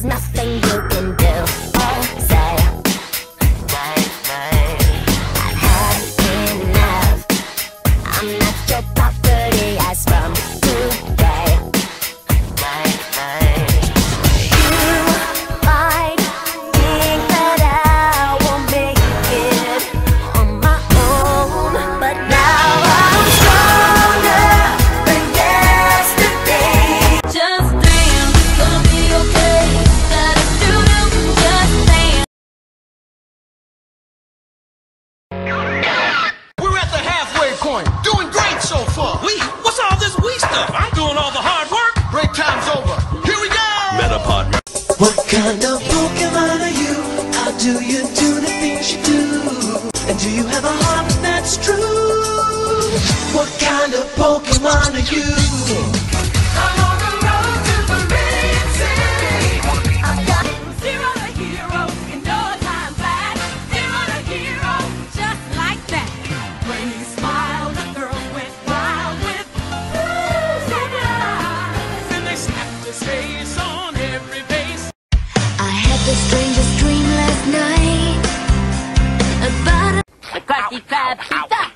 there's nothing you can do. Or halfway. Doing great so far. We? What's all this we stuff? I'm doing all the hard work. Break time's over. Here we go. Metapod. What kind of Pokemon are you? How do you do the things you do? And do you have a heart that's true? What kind of Pokemon are you? Strangest dream last night about a he